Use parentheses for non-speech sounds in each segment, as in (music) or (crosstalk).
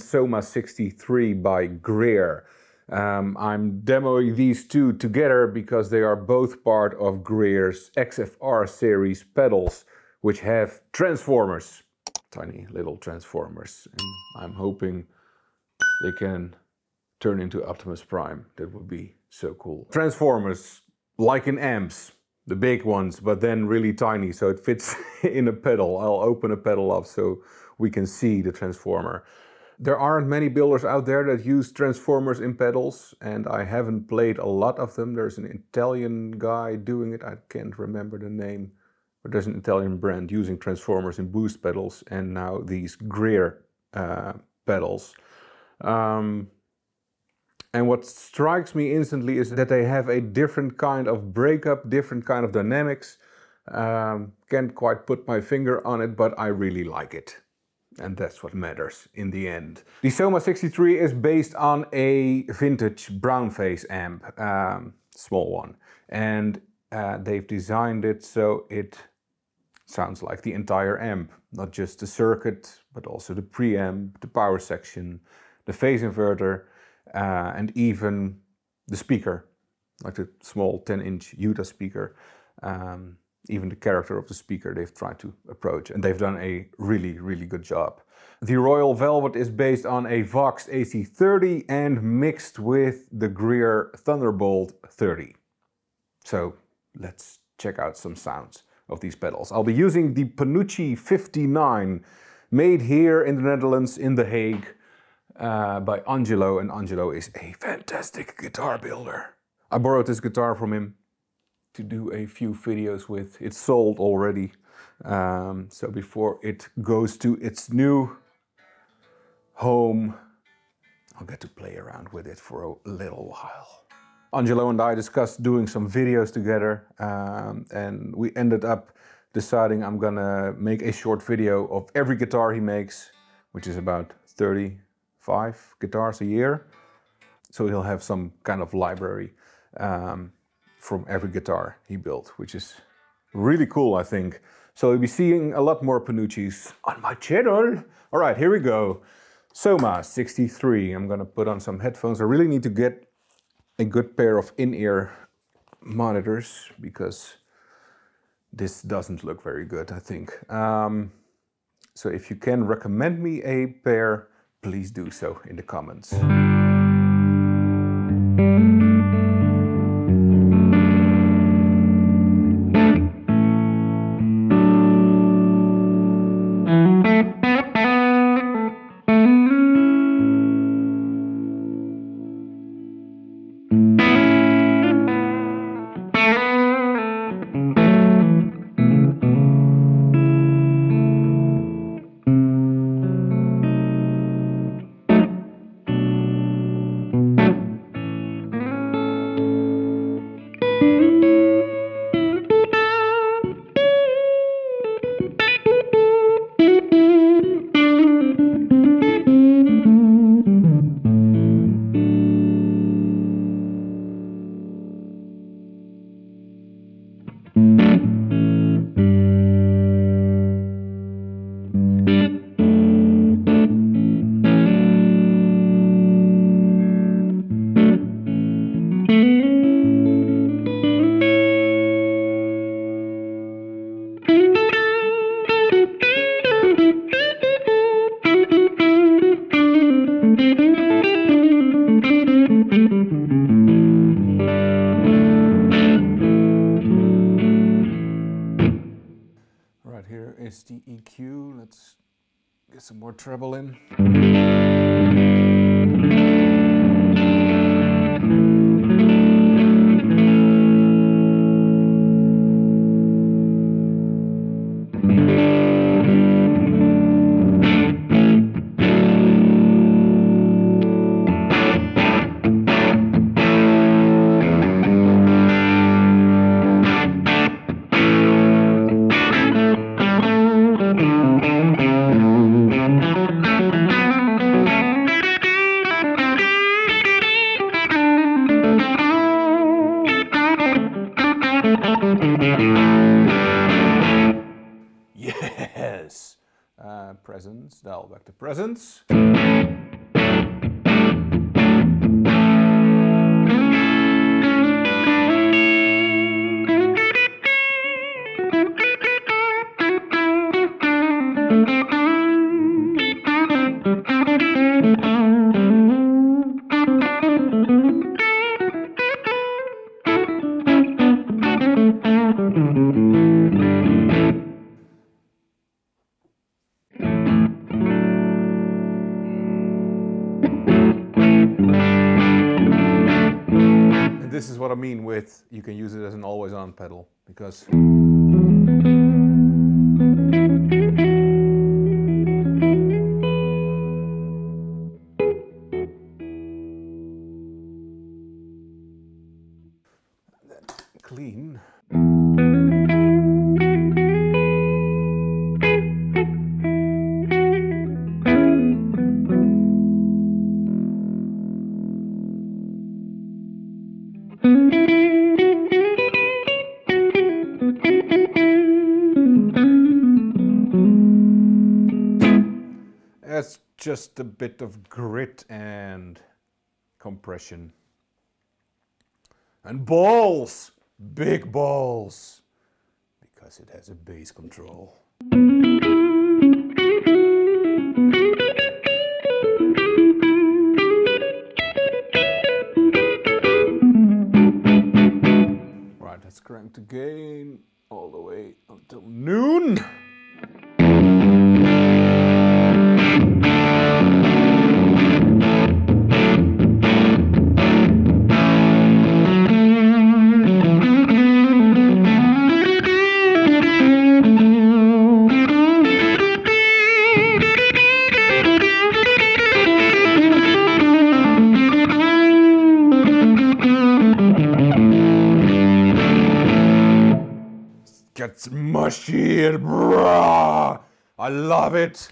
Soma 63 by Greer. Um, I'm demoing these two together because they are both part of Greer's XFR series pedals, which have transformers, tiny little transformers. And I'm hoping they can turn into Optimus Prime. That would be so cool. Transformers, like in amps, the big ones, but then really tiny, so it fits (laughs) in a pedal. I'll open a pedal up so we can see the transformer. There aren't many builders out there that use transformers in pedals, and I haven't played a lot of them. There's an Italian guy doing it, I can't remember the name, but there's an Italian brand using transformers in boost pedals, and now these Greer uh, pedals. Um, and what strikes me instantly is that they have a different kind of breakup, different kind of dynamics. Um, can't quite put my finger on it, but I really like it. And that's what matters in the end. The Soma 63 is based on a vintage brown face amp, um, small one. And uh, they've designed it so it sounds like the entire amp, not just the circuit, but also the preamp, the power section, the phase inverter, uh, and even the speaker, like the small 10 inch Utah speaker. Um, even the character of the speaker they've tried to approach, and they've done a really, really good job. The Royal Velvet is based on a Vox AC30 and mixed with the Greer Thunderbolt 30. So let's check out some sounds of these pedals. I'll be using the Panucci 59, made here in the Netherlands, in The Hague, uh, by Angelo, and Angelo is a fantastic guitar builder. I borrowed this guitar from him to do a few videos with. It's sold already, um, so before it goes to its new home, I'll get to play around with it for a little while. Angelo and I discussed doing some videos together um, and we ended up deciding I'm gonna make a short video of every guitar he makes, which is about 35 guitars a year. So he'll have some kind of library um, from every guitar he built, which is really cool, I think. So you'll be seeing a lot more Panucci's on my channel. All right, here we go. Soma 63. I'm gonna put on some headphones. I really need to get a good pair of in-ear monitors because this doesn't look very good, I think. Um, so if you can recommend me a pair, please do so in the comments. More treble in. Presence, back to presence. And this is what I mean with you can use it as an always on pedal because just a bit of grit and compression. And balls! Big balls! Because it has a bass control. Right, let's crank the gain all the way until noon. Gets mushy and brah. I love it.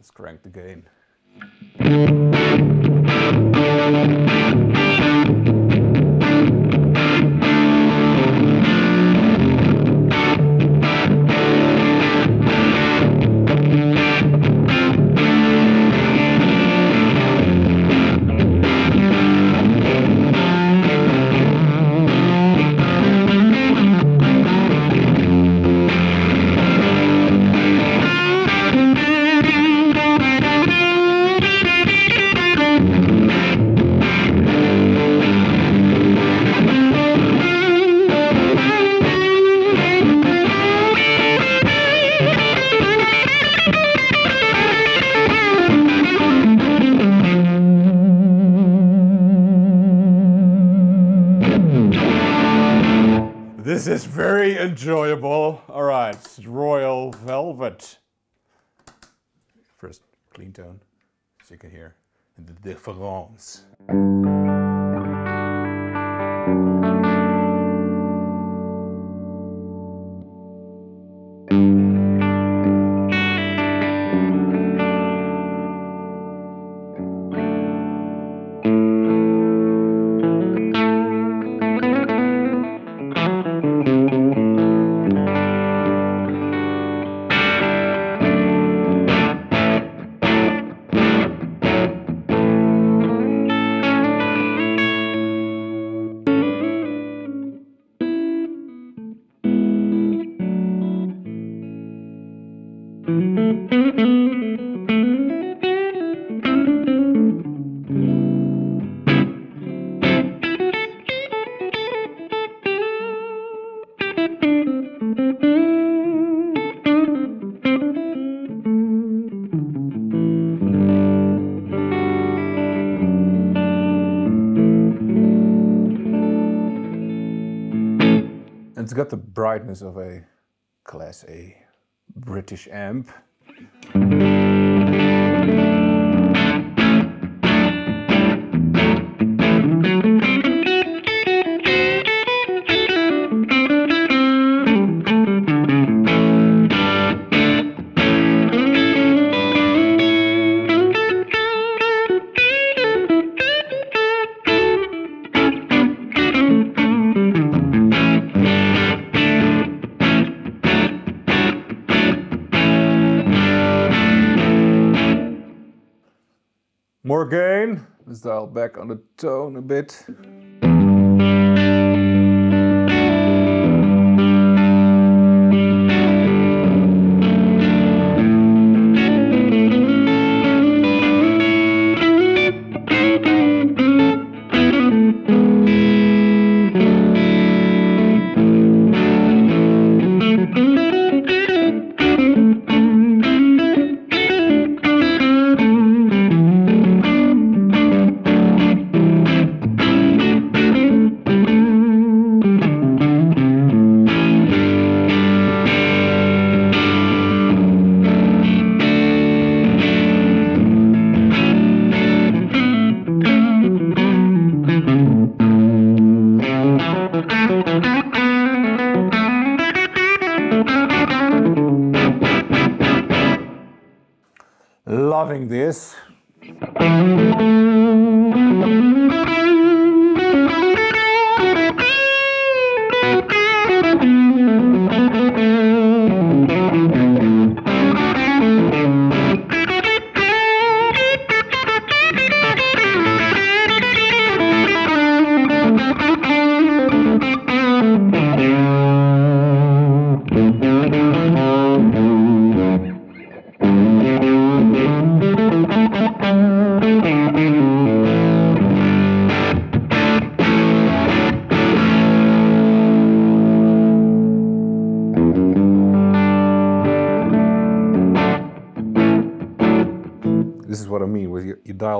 Let's crank the gain. Is very enjoyable. All right, Royal Velvet. First, clean tone, so you can hear the difference. Got the brightness of a Class A British amp. (laughs) dial back on the tone a bit.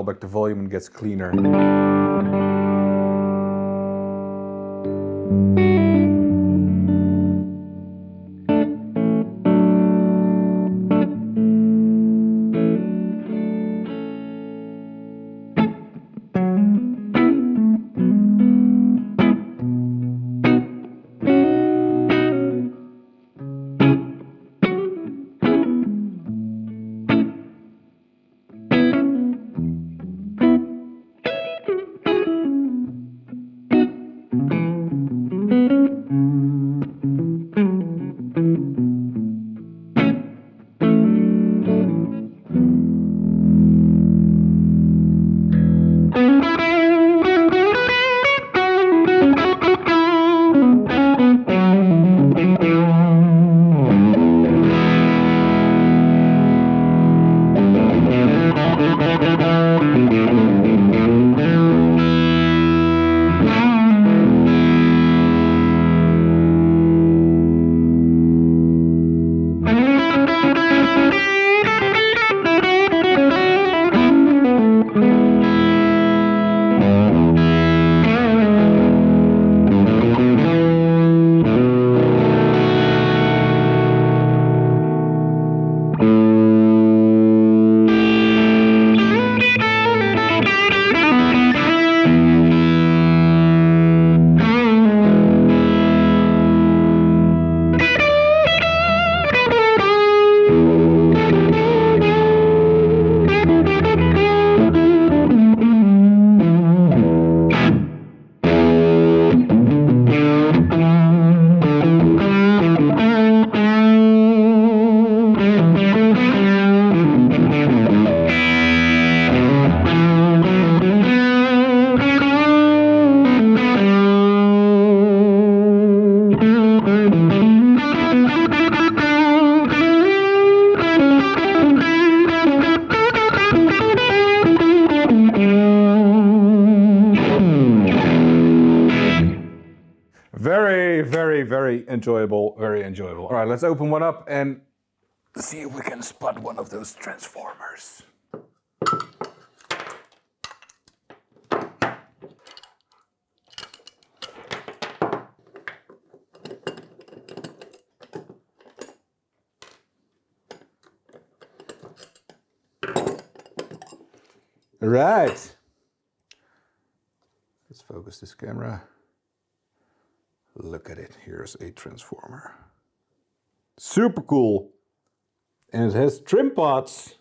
Dial back the volume and gets cleaner. enjoyable, very enjoyable. All right, let's open one up and see if we can spot one of those transformers. All right. Let's focus this camera. Look at it. Here's a transformer. Super cool. And it has trim pots.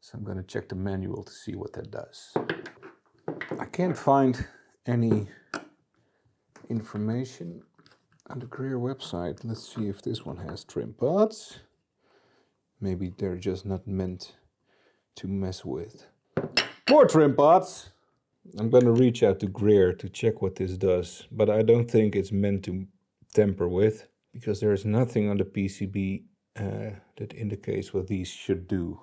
So I'm going to check the manual to see what that does. I can't find any information on the Greer website. Let's see if this one has trim pots. Maybe they're just not meant to mess with. More trim pots! I'm gonna reach out to Greer to check what this does, but I don't think it's meant to tamper with because there is nothing on the PCB uh, that indicates what these should do.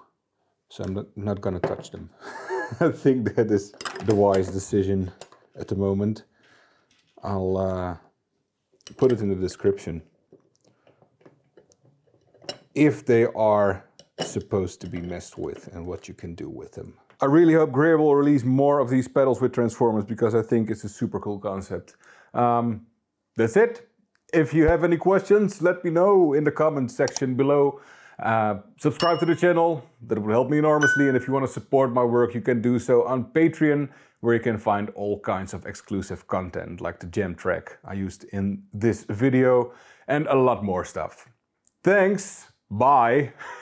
So I'm not, not gonna touch them. (laughs) I think that is the wise decision at the moment. I'll uh, put it in the description if they are supposed to be messed with and what you can do with them. I really hope Greer will release more of these pedals with transformers because I think it's a super cool concept. Um, that's it. If you have any questions, let me know in the comment section below. Uh, subscribe to the channel, that would help me enormously. And if you want to support my work, you can do so on Patreon, where you can find all kinds of exclusive content, like the gem track I used in this video, and a lot more stuff. Thanks, bye. (laughs)